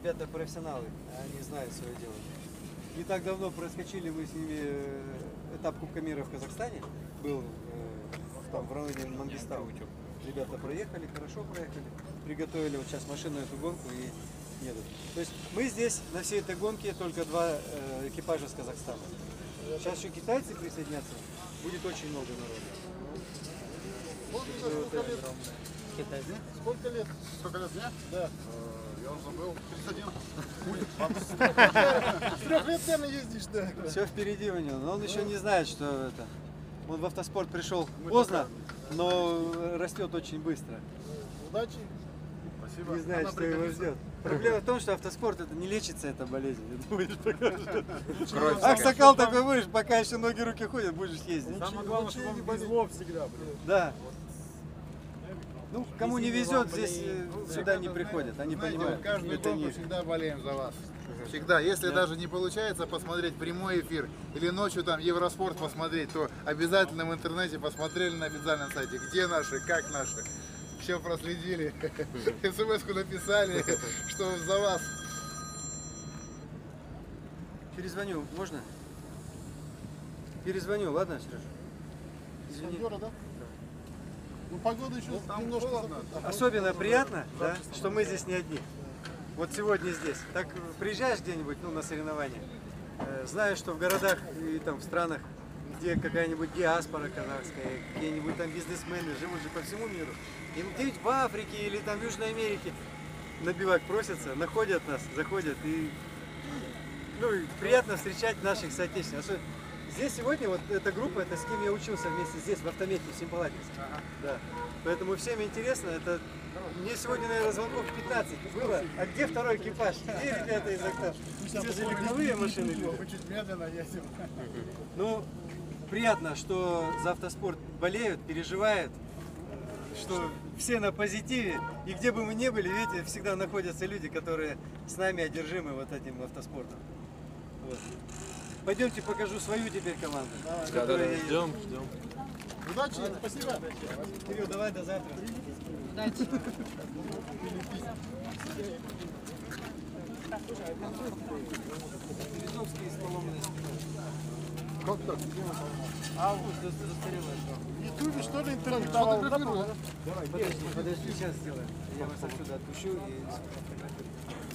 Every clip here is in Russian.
ребята профессионалы, они знают свое дело. Не так давно проскочили мы с ними э, этап Кубка мира в Казахстане, был э, там в районе Мангистау. Ребята проехали, хорошо проехали, приготовили вот сейчас машину эту гонку и едут. То есть мы здесь на всей этой гонке только два э, экипажа с Казахстана. Сейчас еще китайцы присоединятся, будет очень много народу. Сколько лет? Сколько лет? Сколько лет мне? Да. Я уже забыл. 31. Будет. С трех лет, наверное, ездишь, да. Все впереди у него, но он еще не знает, что это. Он в автоспорт пришел поздно, но растет очень быстро. Удачи. Спасибо. Не знает, что его ждет. Проблема в том, что автоспорт это не лечится эта болезнь. Будешь пока. Аксакал такой будешь, пока еще ноги руки ходят, будешь ездить. Самое главное, чтобы вам везло всегда, блин. Да. Ну, кому не везет, здесь э, сюда не приходят, они Знаете, понимают. вот каждую это не- всегда болеем за вас. Всегда. Если даже не получается посмотреть прямой эфир или ночью там Евроспорт посмотреть, то обязательно в интернете посмотрели на официальном сайте, где наши, как наши. Все проследили, смс-ку написали, что за вас. Перезвоню, можно? Перезвоню, ладно, Сереж? Извини. Кондера, да? Ну, погода еще немножко... зап- Особенно приятно, да, что мы здесь не одни. Вот сегодня здесь. Так приезжаешь где-нибудь ну, на соревнования, э, знаешь, что в городах и там в странах, где какая-нибудь диаспора казахская, какие-нибудь там бизнесмены живут же по всему миру, и где-нибудь в Африке или там в Южной Америке на бивак просятся, находят нас, заходят и ну, и приятно встречать наших соотечественников. Здесь сегодня вот эта группа, это с кем я учился вместе здесь, в автомете, в Симпалатинске. Да. Поэтому всем интересно, это мне сегодня, наверное, звонков 15 было. А где второй экипаж? Где ребята из окна? Все же легковые машины чуть медленно едем. Ну, приятно, что за автоспорт болеют, переживают, что все на позитиве. И где бы мы ни были, видите, всегда находятся люди, которые с нами одержимы вот этим автоспортом. Вот. Пойдемте покажу свою теперь команду. которой я езжу. Ждем, ждем. Удачи, спасибо. Кирилл, давай до завтра. Березовский из поломанной спиной. Как так? Август, застарелая шла. В Ютубе что ли интервью давал? Подожди, подожди, сейчас сделаем. Я вас отсюда отпущу и.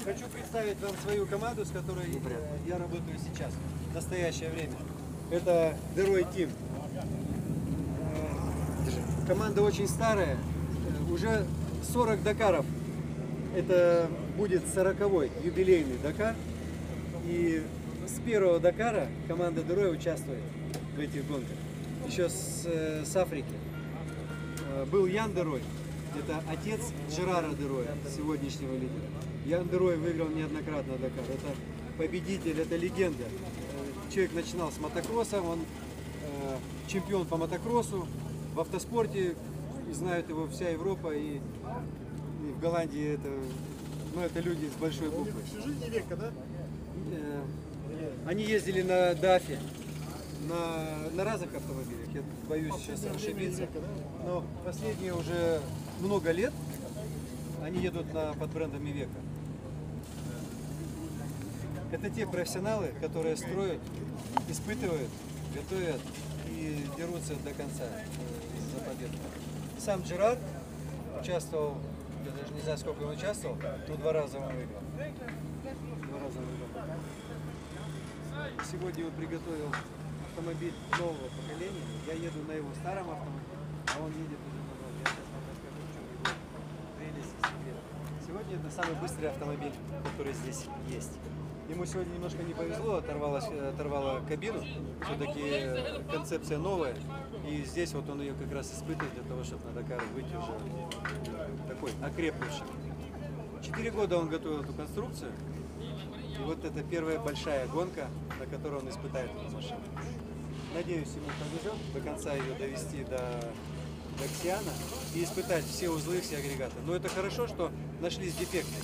Хочу представить вам свою команду, с которой я работаю сейчас, в настоящее время. Это Дерой Тим. Э, Команда очень старая, э, уже 40 Дакаров. Это будет 40-й юбилейный Дакар. И с первого Дакара команда Дерой участвует в этих гонках. Еще с, э, с Африки. Э, был Ян Дерой. Это отец Джерара Дероя, сегодняшнего лидера. Ян Дерой выиграл неоднократно Дакар. Это победитель, это легенда. Человек начинал с мотокросса, он э, чемпион по мотокроссу, в автоспорте, и знает его вся Европа, и, и в Голландии это, ну, это люди с большой буквы. Всю жизнь века, да? Э, Они ездили на Дафе, на, на разных автомобилях. Я боюсь сейчас ошибиться. Но последние уже много лет они едут на, под брендом Ивека. Это те профессионалы, которые строят, испытывают, готовят и дерутся до конца э, за победу. Сам Джерард участвовал, я даже не знаю, сколько он участвовал, но два раза он выиграл. Два раза он выиграл. Сегодня он приготовил автомобиль нового поколения. Я еду на его старом автомобиле, а он едет уже на новом. Я сейчас вам расскажу, в чем его прелесть и секрет. Сегодня это самый быстрый автомобиль, который здесь есть. Ему сегодня немножко не повезло, оторвалась, оторвала кабину. Все-таки концепция новая. И здесь вот он ее как раз испытывает для того, чтобы на Дакар выйти уже такой окрепнувший. Четыре года он готовил эту конструкцию. И вот это первая большая гонка, на которой он испытает эту машину. Надеюсь, ему повезет до конца ее довести до, до Оксиана и испытать все узлы, все агрегаты. Но это хорошо, что нашлись дефекты.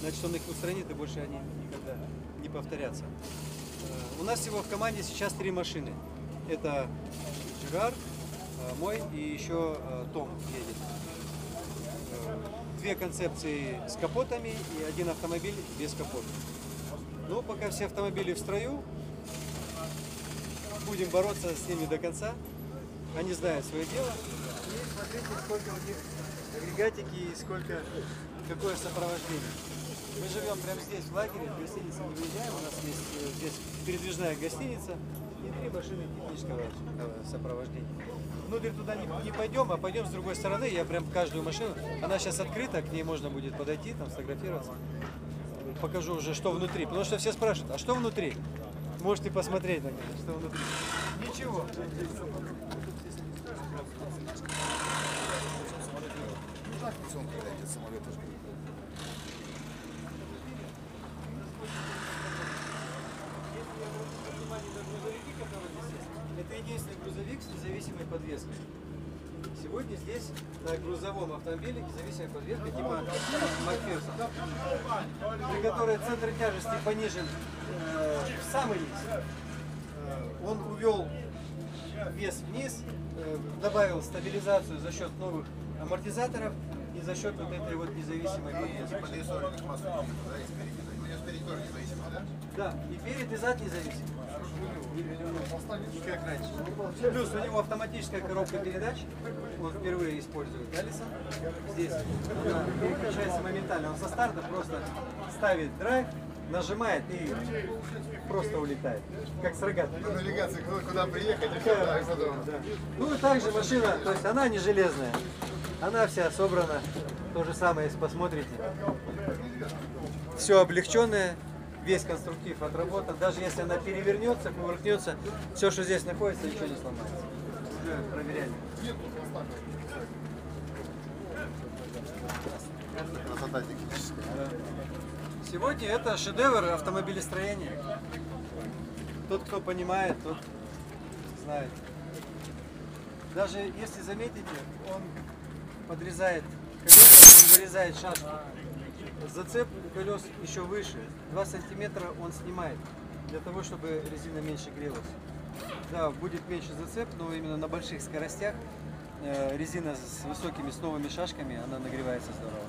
Значит, он их устранит, и больше они никогда не повторятся. Э, У нас всего в команде сейчас три машины. Это Джигар, э, мой и еще э, Том едет. Две концепции с капотами и один автомобиль без капота. Ну, пока все автомобили в строю, будем бороться с ними до конца. Они знают свое дело. И смотрите, сколько у них агрегатики и сколько, какое сопровождение. Мы живем прямо здесь, в лагере, в гостинице не выезжаем, у нас есть э, здесь передвижная гостиница и три машины технического э, сопровождения. Внутрь туда не, не пойдем, а пойдем с другой стороны, я прям каждую машину, она сейчас открыта, к ней можно будет подойти, там сфотографироваться. Покажу уже, что внутри, потому что все спрашивают, а что внутри? Можете посмотреть, наконец, что внутри. Ничего. Это единственный грузовик с независимой подвеской. Сегодня здесь на грузовом автомобиле независимая подвеска типа Макферсон, при которой центр тяжести понижен э, в самый низ. Э, он увел вес вниз, э, добавил стабилизацию за счет новых амортизаторов и за счет вот этой вот независимой подвески. Колесо массу да, и спереди. У спереди тоже независимо, да? Да, и перед и зад независим. Не как раньше. Плюс у него автоматическая коробка передач. Он впервые использует Алисон. Здесь она переключается моментально. Он со старта просто ставит драйв, нажимает и просто улетает. Как с рогатой. Ну, навигация, куда, куда приехать, и все. Да. Ну и также машина, то есть она не железная. Она вся собрана. То же самое, если посмотрите. Все облегченное, весь конструктив отработан. Даже если она перевернется, кувыркнется, все, что здесь находится, ничего не сломается. Проверяли. Красота техническая. Сегодня это шедевр автомобилестроения. Тот, кто понимает, тот знает. Даже если заметите, он подрезает колеса, он вырезает шашки. Зацеп колес еще выше. 2 сантиметра он снимает, для того, чтобы резина меньше грелась. Да, будет меньше зацеп, но именно на больших скоростях э, резина с высокими, с новыми шашками, она нагревается здорово.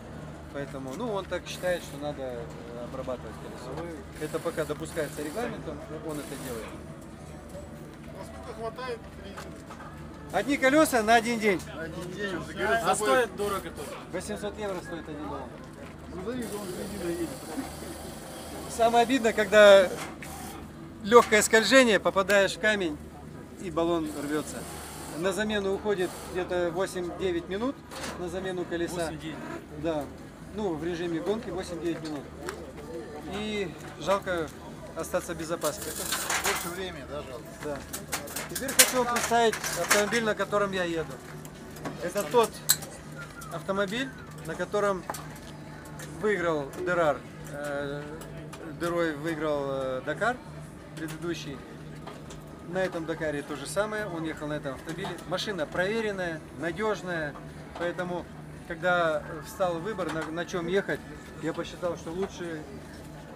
Поэтому, ну, он так считает, что надо э, обрабатывать колесо. Это пока допускается регламентом, он это делает. Насколько хватает резины? Одни колеса на один день. На один день А собой. стоит дорого тоже. 800 евро стоит один резиной едет. Самое обидно, когда легкое скольжение, попадаешь в камень и баллон рвется. На замену уходит где-то 8-9 минут на замену колеса. 8-9. Да. Ну, в режиме гонки 8-9 минут. И жалко остаться без запаски. Больше времени, да, жалко. Да. Теперь хочу вам представить автомобиль, на котором я еду. Это тот автомобиль, на котором выиграл Дерар. Э, Дерой выиграл э, Дакар предыдущий. На этом Дакаре то же самое. Он ехал на этом автомобиле. Машина проверенная, надежная. Поэтому, когда встал выбор, на, на чем ехать, я посчитал, что лучше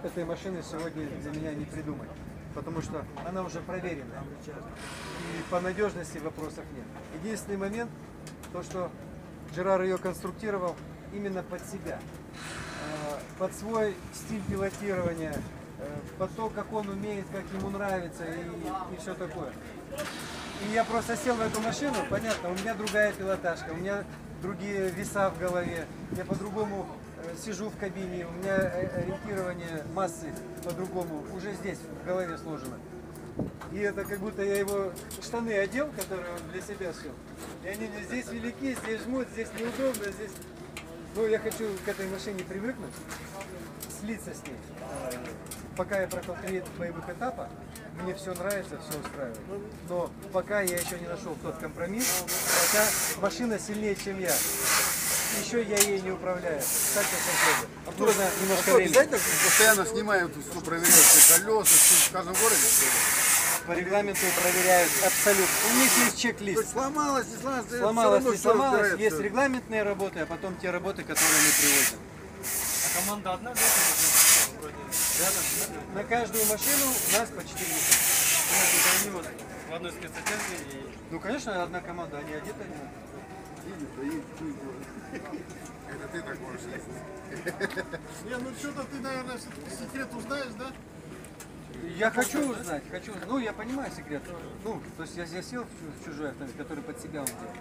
этой машины сегодня для меня не придумать. Потому что она уже проверенная. И по надежности вопросов нет. Единственный момент, то что Джерар ее конструктировал именно под себя. Э, Под свой стиль пилотирования, э, под то, как он умеет, как ему нравится и, и все такое. И я просто сел в эту машину, понятно, у меня другая пилотажка, у меня другие веса в голове, я по-другому сижу в кабине, у меня э, ориентирование массы по-другому уже здесь в голове сложено. И это как будто я его штаны одел, которые он для себя шил. И они мне здесь велики, здесь жмут, здесь неудобно, здесь... Ну, я хочу к этой машине привыкнуть, слиться с ней. Пока я прошел три боевых этапа, мне все нравится, все устраивает. Но пока я еще не нашел тот компромисс, хотя машина сильнее, чем я. Еще я ей не управляю. Так как Нужно немножко Что, времени. обязательно постоянно снимаем, тут все проверяют, все колеса, все в каждом городе? что? По регламенту проверяют абсолютно. У них есть То чек-лист. есть сломалось, не сломалось, Сломалось, не сломалось. Есть регламентные работы, а потом те работы, которые мы привозим. А команда одна, да? Вроде На каждую машину у нас по 4 лица. у нас это они вот в одной спецотделке и Ну, конечно, одна команда, они одеты. они- Это ты так можешь. Не, ну что-то ты, наверное, секрет узнаешь, да? Я хочу узнать, хочу. Ну, я понимаю секрет. Ну, то есть я, я сел в чу- в чужой автомобиль, который под себя он делал.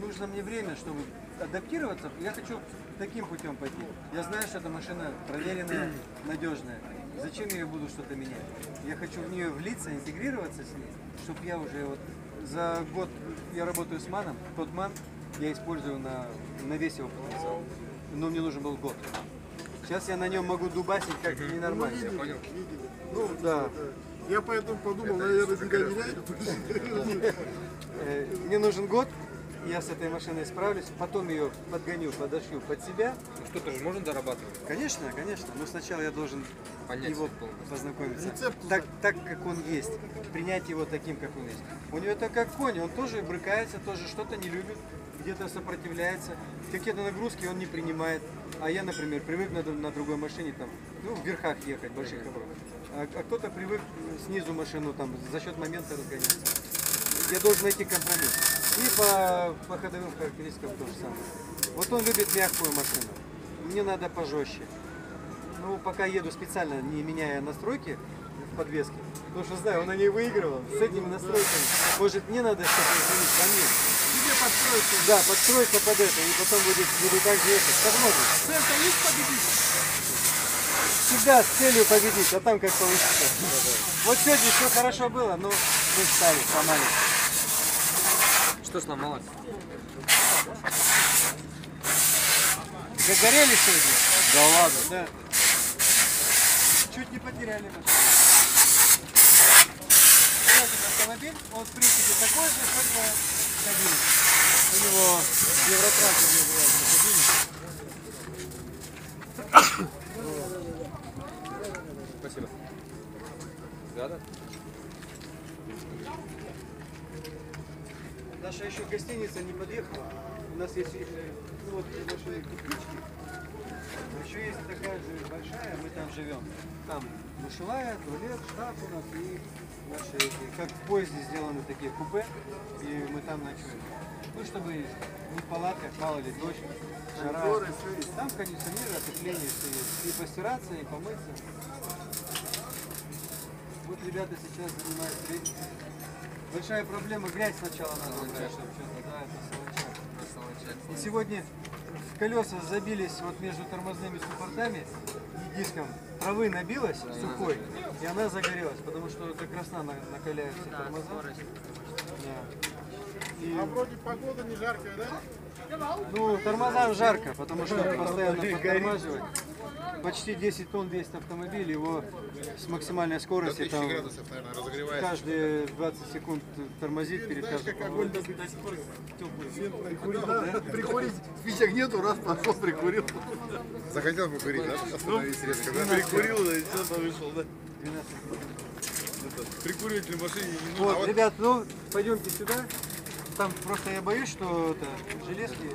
Нужно мне время, чтобы адаптироваться. Я хочу таким путем пойти. Я знаю, что эта машина проверенная, надежная. Зачем я ее буду что-то менять? Я хочу в нее влиться, интегрироваться с ней, чтобы я уже вот за год я работаю с маном, тот ман я использую на, на весь его потенциал. Но мне нужен был год. Сейчас я на нем могу дубасить как ненормально. Видели. Ну да. Я поэтому подумал, наверное, тебя меняют. Э, Мне нужен год, я с этой машиной справлюсь, потом ее подгоню, подошью под себя. Что-то же можно дорабатывать? Конечно, конечно, но сначала я должен Понять его полностью. познакомиться. Рецепт Так, так, как он есть. Принять его таким, как он есть. У него это как конь, он тоже брыкается, тоже что-то не любит, где-то сопротивляется. Какие-то нагрузки он не принимает. А я, например, привык на, на другой машине, там, ну, в верхах ехать, больших оборотах. А, а кто-то привык снизу машину там за счет момента разгоняться. Я должен найти компромисс. И по, по ходовым характеристикам то же самое. Вот он любит мягкую машину. Мне надо пожестче. Ну, пока еду специально, не меняя настройки в подвеске, потому что знаю, он на ней выигрывал. С этими настройками. Может, мне надо что-то изменить во мне. Тебе подстроиться. Да, подстроиться под это, и потом будет, буду так же ехать. Возможно. Цель-то есть победить? Всегда с целью победить, а там как получится. Вот сегодня все хорошо было, но мы встали, сломали. Что сломалось? Загорели сегодня? Да ладно. Да. Чуть не потеряли машину. Этот автомобиль, он в принципе такой же, только кабина. У него евротрак у него была на кабине. Спасибо. Да, да. Наша еще гостиница не подъехала. У нас есть ну, вот большие кирпичики. Еще есть такая же большая, мы там живем. Там душевая, туалет, шкаф у нас и наши, эти, как в поезде сделаны такие купе, и мы там ночуем. Ну, чтобы не в палатках, мало ли, дождь, жара. Там кондиционер, отопление все есть. И постираться, и помыться. Вот ребята сейчас занимаются Большая проблема, грязь сначала надо убрать, чтобы что-то, да, это солончак. И сегодня колеса забились вот между тормозными суппортами и диском. Травы набилась сухой, и она загорелась, потому что до красна на- накаляются тормоза. Да. И, А вроде погода не жаркая, да? ну, тормозам жарко, потому что постоянно подтормаживать. Почти 10 тонн весит автомобиль, его с максимальной До скоростью 1000 там градусов, наверное, разогревается. каждые 20 секунд тормозит перед каждым поворотом. Прикурить спичек нету, раз пошел, прикурил. Захотел покурить, да? Остановись резко, да? Прикурил, да, и все, там вышел, да? 12. Прикуривать в машине не Вот, ребят, ну пойдемте сюда. Там просто я боюсь, что это железки.